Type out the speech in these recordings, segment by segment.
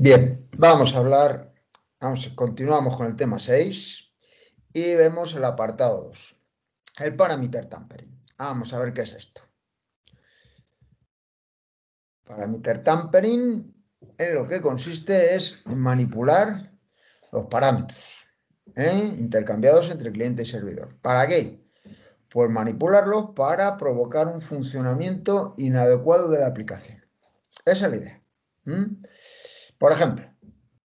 Bien, vamos a hablar, vamos, continuamos con el tema 6 y vemos el apartado 2, el parameter tampering. Vamos a ver qué es esto. Parameter tampering en lo que consiste es manipular los parámetros ¿eh? intercambiados entre cliente y servidor. ¿Para qué? Pues manipularlos para provocar un funcionamiento inadecuado de la aplicación. Esa es la idea. Por ejemplo,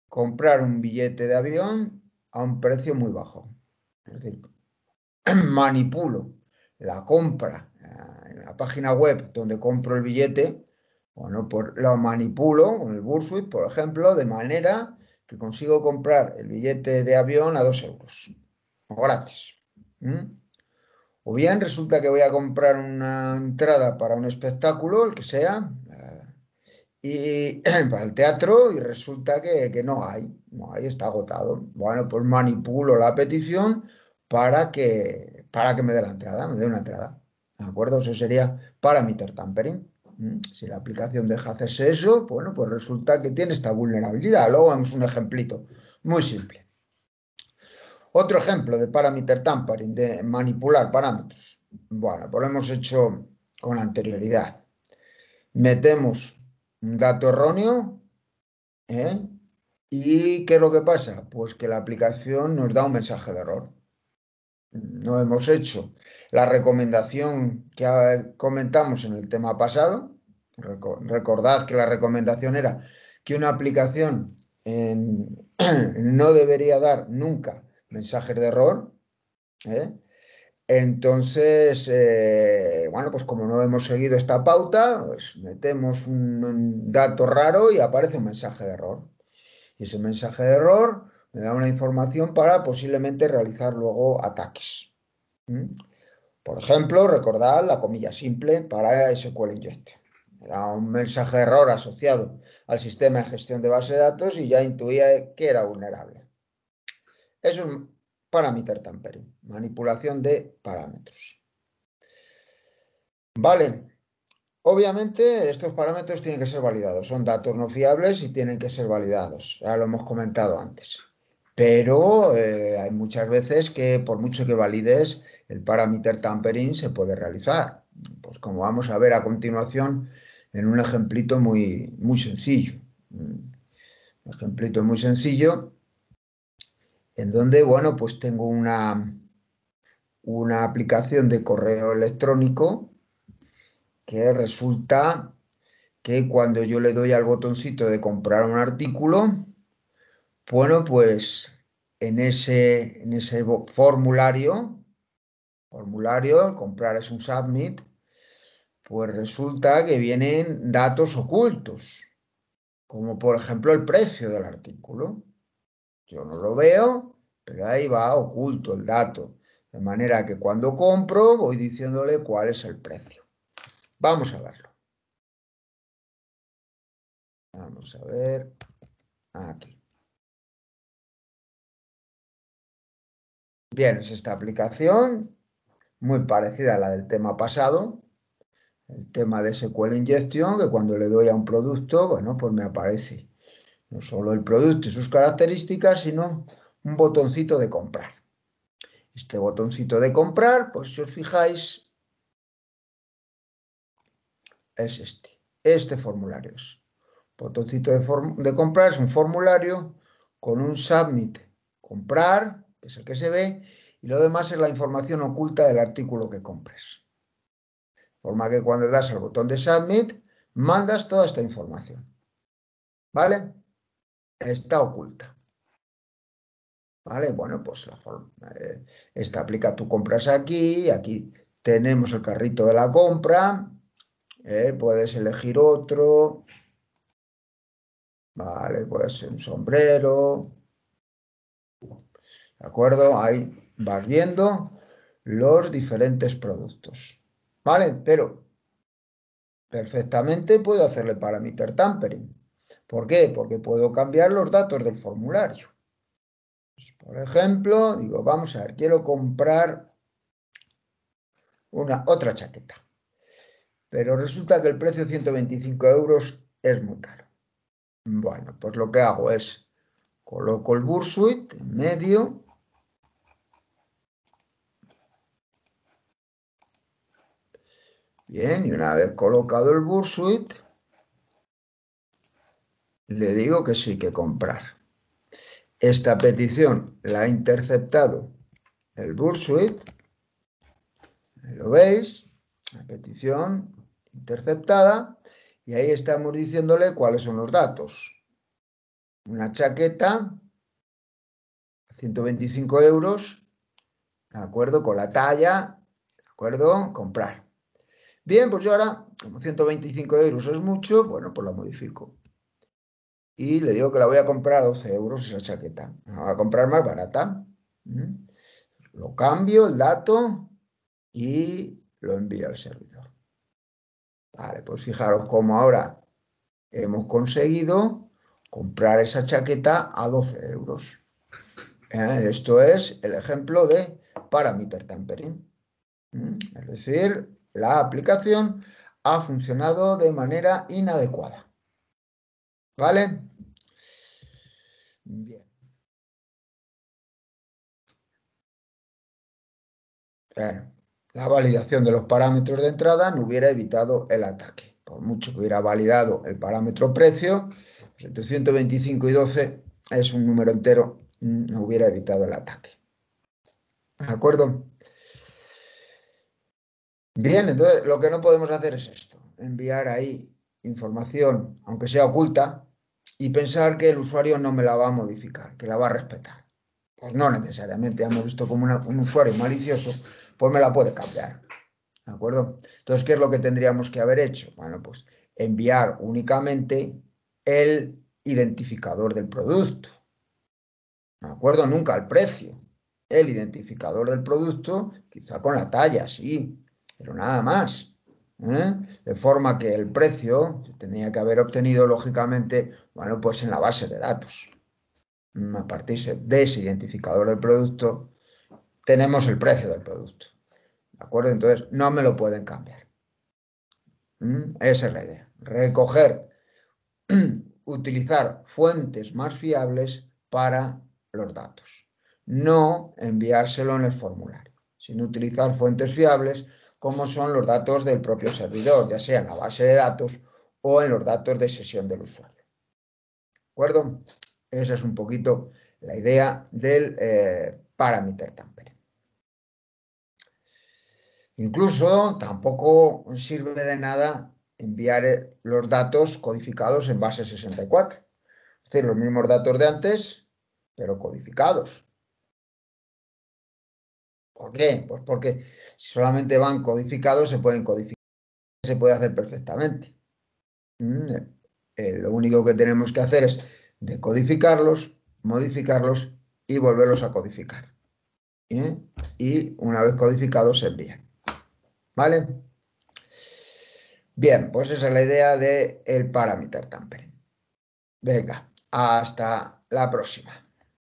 comprar un billete de avión a un precio muy bajo. Es decir, manipulo la compra eh, en la página web donde compro el billete, bueno, por, lo manipulo con el Bursuit, por ejemplo, de manera que consigo comprar el billete de avión a dos euros, o gratis. O bien resulta que voy a comprar una entrada para un espectáculo, el que sea, y para el teatro y resulta que, no hay, no hay, está agotado. Bueno, pues manipulo la petición para que, para que me dé la entrada, me dé una entrada. ¿De acuerdo? Eso sería parameter tampering. Si la aplicación deja hacerse eso, bueno, pues resulta que tiene esta vulnerabilidad. Luego vemos un ejemplito muy simple. Otro ejemplo de parameter tampering, de manipular parámetros. Bueno, pues lo hemos hecho con anterioridad. Metemos un dato erróneo. ¿eh? ¿Y qué es lo que pasa? Pues que la aplicación nos da un mensaje de error. No hemos hecho la recomendación que comentamos en el tema pasado. Recordad que la recomendación era que una aplicación no debería dar nunca mensajes de error. ¿eh? Entonces, eh, bueno, pues como no hemos seguido esta pauta, pues metemos un, dato raro y aparece un mensaje de error. Y ese mensaje de error me da una información para posiblemente realizar luego ataques. Por ejemplo, recordad la comilla simple para SQL Inject. Me da un mensaje de error asociado al sistema de gestión de base de datos y ya intuía que era vulnerable. Es parameter tampering, manipulación de parámetros. Vale, obviamente estos parámetros tienen que ser validados, son datos no fiables y tienen que ser validados, ya lo hemos comentado antes. Pero eh, hay muchas veces que por mucho que valides, el parameter tampering se puede realizar. Pues como vamos a ver a continuación en un ejemplito muy, muy sencillo. Un ejemplito muy sencillo en donde, bueno, pues tengo una, una aplicación de correo electrónico que resulta que cuando yo le doy al botoncito de comprar un artículo, bueno, pues en ese, en ese formulario, formulario, comprar es un submit, pues resulta que vienen datos ocultos, como por ejemplo el precio del artículo. Yo no lo veo, pero ahí va oculto el dato. De manera que cuando compro voy diciéndole cuál es el precio. Vamos a verlo. Vamos a ver aquí. Bien, es esta aplicación, muy parecida a la del tema pasado, el tema de SQL Injection, que cuando le doy a un producto, bueno, pues me aparece no solo el producto y sus características, sino un botoncito de comprar. Este botoncito de comprar, pues si os fijáis, es este. Este formulario es. Botoncito de, de comprar es un formulario con un submit comprar, que es el que se ve, y lo demás es la información oculta del artículo que compres. De forma que cuando le das al botón de submit, mandas toda esta información. ¿Vale? Está oculta. ¿Vale? Bueno, pues la forma, eh, esta aplica, tú compras aquí, aquí tenemos el carrito de la compra, eh, puedes elegir otro, ¿vale? Puede ser un sombrero, ¿de acuerdo? Ahí vas viendo los diferentes productos, ¿vale? Pero perfectamente puedo hacerle parameter tampering. ¿Por qué? Porque puedo cambiar los datos del formulario. Pues, por ejemplo, digo, vamos a ver, quiero comprar una, otra chaqueta. Pero resulta que el precio de 125 euros es muy caro. Bueno, pues lo que hago es coloco el bursuit en medio. Bien, y una vez colocado el bursuit, le digo que sí que comprar. Esta petición la ha interceptado el bursuit. ¿Lo veis? La petición interceptada. Y ahí estamos diciéndole cuáles son los datos. Una chaqueta, 125 euros, ¿de acuerdo? Con la talla, ¿de acuerdo? Comprar. Bien, pues yo ahora, como 125 euros es mucho, bueno, pues la modifico. Y le digo que la voy a comprar a 12 euros esa chaqueta. La voy a comprar más barata. Lo cambio, el dato, y lo envío al servidor. Vale, pues fijaros cómo ahora hemos conseguido comprar esa chaqueta a 12 euros. Eh, esto es el ejemplo de parameter tampering. ¿Mm? Es decir, la aplicación ha funcionado de manera inadecuada. ¿Vale? Bien. la validación de los parámetros de entrada no hubiera evitado el ataque. Por mucho que hubiera validado el parámetro precio, pues entre 125 y 12 es un número entero, no hubiera evitado el ataque. ¿De acuerdo? Bien, entonces lo que no podemos hacer es esto, enviar ahí información, aunque sea oculta, y pensar que el usuario no me la va a modificar, que la va a respetar. Pues no necesariamente, hemos visto como un usuario malicioso, pues me la puede cambiar. ¿De acuerdo? Entonces, ¿qué es lo que tendríamos que haber hecho? Bueno, pues enviar únicamente el identificador del producto. ¿De acuerdo? Nunca el precio. El identificador del producto, quizá con la talla, sí, pero nada más. ¿Eh? De forma que el precio se tenía que haber obtenido, lógicamente, bueno, pues en la base de datos. A partir de ese identificador del producto, tenemos el precio del producto. ¿De acuerdo? Entonces, no me lo pueden cambiar. ¿Mm? Esa es la idea. Recoger, utilizar fuentes más fiables para los datos. No enviárselo en el formulario, sino utilizar fuentes fiables como son los datos del propio servidor, ya sea en la base de datos o en los datos de sesión del usuario. ¿De acuerdo? Esa es un poquito la idea del eh, parameter tampering. Incluso tampoco sirve de nada enviar eh, los datos codificados en base 64. Es decir, los mismos datos de antes, pero codificados. ¿Por qué? Pues porque si solamente van codificados, se pueden codificar. Se puede hacer perfectamente. Mm, eh, lo único que tenemos que hacer es decodificarlos, modificarlos y volverlos a codificar. ¿eh? Y una vez codificados se envían. ¿Vale? Bien, pues esa es la idea del el parameter tampering. Venga, hasta la próxima.